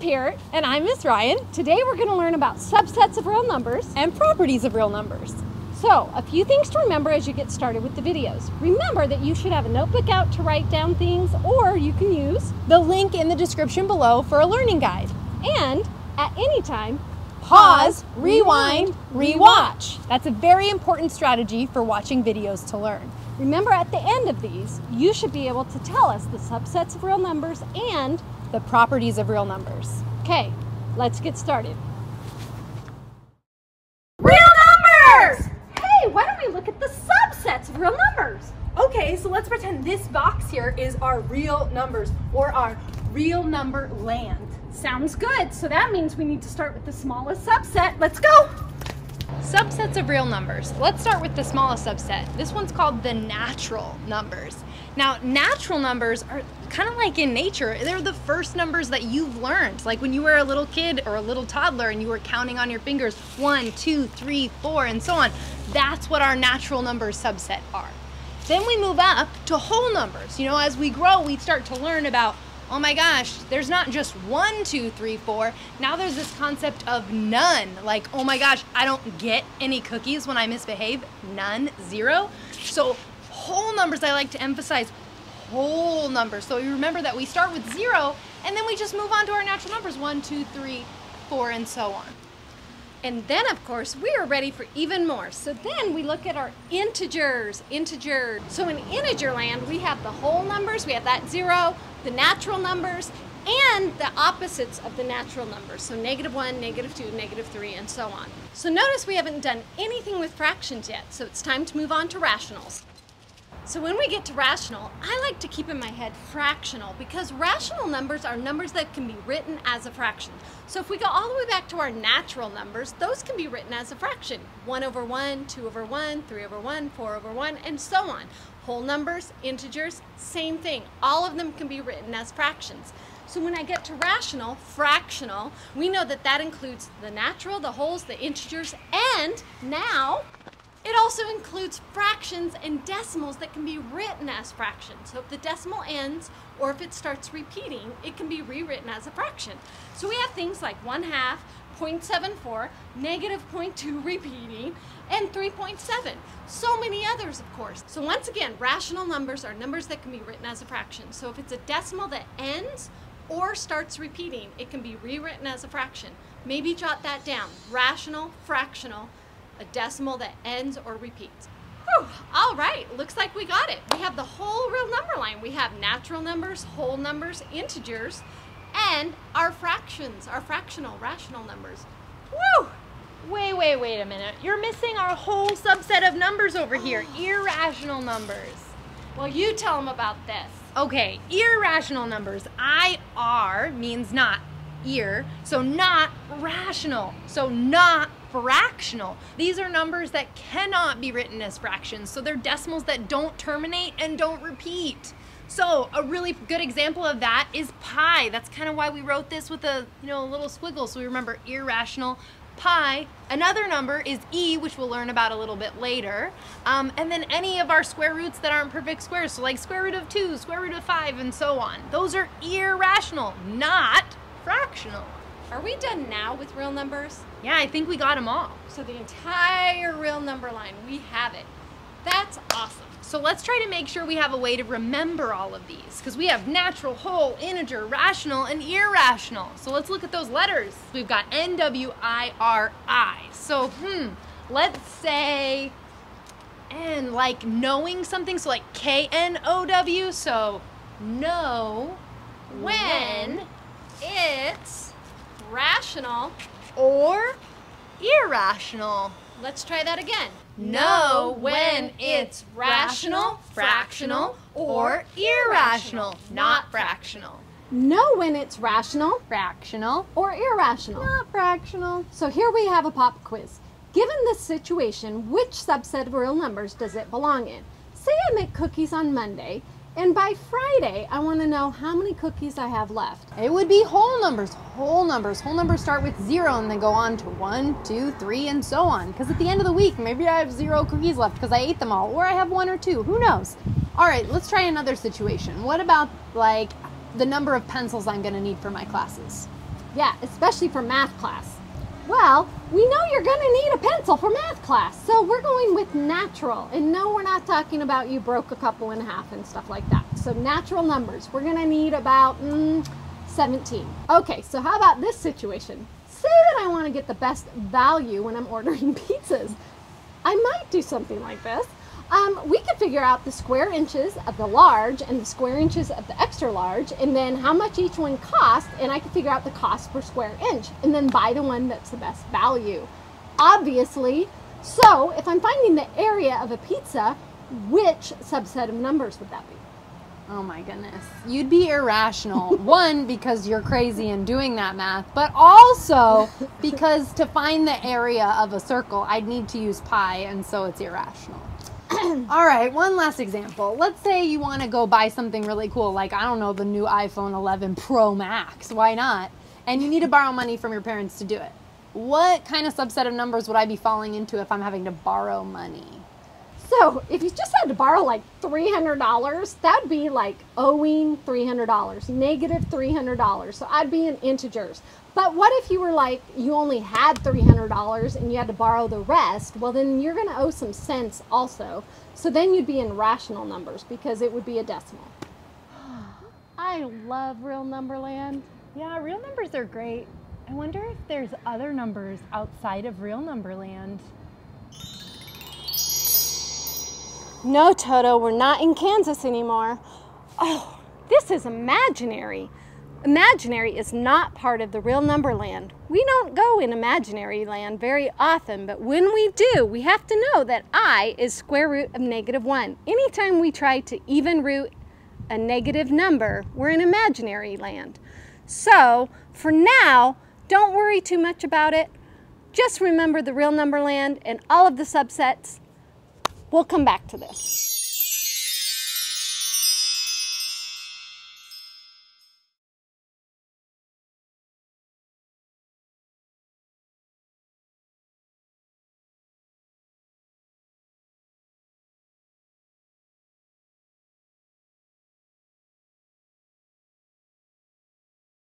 Peart. And I'm Miss Ryan. Today we're going to learn about subsets of real numbers and properties of real numbers. So, a few things to remember as you get started with the videos. Remember that you should have a notebook out to write down things, or you can use the link in the description below for a learning guide. And at any time, pause, rewind, rewatch. That's a very important strategy for watching videos to learn. Remember at the end of these, you should be able to tell us the subsets of real numbers and the properties of real numbers. Okay, let's get started. Real numbers! Hey, why don't we look at the subsets of real numbers? Okay, so let's pretend this box here is our real numbers or our real number land. Sounds good. So that means we need to start with the smallest subset. Let's go. Subsets of real numbers. Let's start with the smallest subset. This one's called the natural numbers. Now, natural numbers are kind of like in nature. They're the first numbers that you've learned. Like when you were a little kid or a little toddler and you were counting on your fingers one, two, three, four, and so on. That's what our natural numbers subset are. Then we move up to whole numbers. You know, as we grow, we start to learn about oh my gosh, there's not just one, two, three, four. Now there's this concept of none. Like, oh my gosh, I don't get any cookies when I misbehave. None, zero. So whole numbers, I like to emphasize whole numbers. So you remember that we start with zero and then we just move on to our natural numbers, one, two, three, four, and so on. And then, of course, we are ready for even more. So then we look at our integers, integer. So in integer land, we have the whole numbers, we have that zero, the natural numbers, and the opposites of the natural numbers. So negative one, negative two, negative three, and so on. So notice we haven't done anything with fractions yet, so it's time to move on to rationals. So when we get to rational, I like to keep in my head fractional because rational numbers are numbers that can be written as a fraction. So if we go all the way back to our natural numbers, those can be written as a fraction. 1 over 1, 2 over 1, 3 over 1, 4 over 1, and so on. Whole numbers, integers, same thing. All of them can be written as fractions. So when I get to rational, fractional, we know that that includes the natural, the wholes, the integers, and now it also includes fractions and decimals that can be written as fractions. So if the decimal ends or if it starts repeating, it can be rewritten as a fraction. So we have things like 1 half, 0.74, negative 0.2 repeating, and 3.7. So many others, of course. So once again, rational numbers are numbers that can be written as a fraction. So if it's a decimal that ends or starts repeating, it can be rewritten as a fraction. Maybe jot that down. Rational, fractional, a decimal that ends or repeats. Whew, all right, looks like we got it. We have the whole real number line. We have natural numbers, whole numbers, integers, and our fractions, our fractional, rational numbers. Woo! Wait, wait, wait a minute. You're missing our whole subset of numbers over here, irrational numbers. Well, you tell them about this. Okay, irrational numbers. IR means not, ear, so not rational, so not fractional. These are numbers that cannot be written as fractions, so they're decimals that don't terminate and don't repeat. So a really good example of that is pi. That's kind of why we wrote this with a you know a little squiggle so we remember irrational pi. Another number is e, which we'll learn about a little bit later. Um, and then any of our square roots that aren't perfect squares, so like square root of 2, square root of 5, and so on. Those are irrational, not fractional. Are we done now with real numbers? Yeah, I think we got them all. So the entire real number line, we have it. That's awesome. So let's try to make sure we have a way to remember all of these because we have natural, whole, integer, rational, and irrational. So let's look at those letters. We've got N-W-I-R-I. So, hmm, let's say, and like knowing something, so like K-N-O-W, so know when it's rational or irrational. Let's try that again. Know when it's rational, fractional, or irrational, not fractional. Know when it's rational, fractional, or irrational, not fractional. So here we have a pop quiz. Given this situation, which subset of real numbers does it belong in? Say I make cookies on Monday and by Friday, I want to know how many cookies I have left. It would be whole numbers, whole numbers. Whole numbers start with zero and then go on to one, two, three, and so on. Because at the end of the week, maybe I have zero cookies left because I ate them all, or I have one or two. Who knows? All right, let's try another situation. What about like the number of pencils I'm going to need for my classes? Yeah, especially for math class. Well, we know you're to need a pencil for math class, so we're going with natural. And no, we're not talking about you broke a couple in half and stuff like that. So natural numbers, we're to need about mm, 17. Okay, so how about this situation? Say that I want to get the best value when I'm ordering pizzas. I might do something like this. Um, we could figure out the square inches of the large and the square inches of the extra large and then how much each one cost and I could figure out the cost per square inch and then buy the one that's the best value. Obviously, so if I'm finding the area of a pizza, which subset of numbers would that be? Oh my goodness. You'd be irrational. One, because you're crazy and doing that math, but also because to find the area of a circle, I'd need to use pi, and so it's irrational. All right, one last example. Let's say you want to go buy something really cool, like, I don't know, the new iPhone 11 Pro Max. Why not? And you need to borrow money from your parents to do it. What kind of subset of numbers would I be falling into if I'm having to borrow money? So if you just had to borrow like $300, that'd be like owing $300, negative $300. So I'd be in integers. But what if you were like, you only had $300 and you had to borrow the rest? Well, then you're going to owe some cents also. So then you'd be in rational numbers because it would be a decimal. I love real number land. Yeah, real numbers are great. I wonder if there's other numbers outside of real number land. No, Toto, we're not in Kansas anymore. Oh, this is imaginary. Imaginary is not part of the real number land. We don't go in imaginary land very often, but when we do, we have to know that i is square root of negative 1. Anytime we try to even root a negative number, we're in imaginary land. So, for now, don't worry too much about it. Just remember the real number land and all of the subsets We'll come back to this.